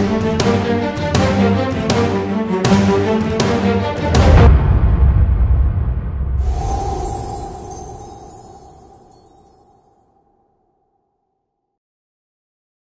Música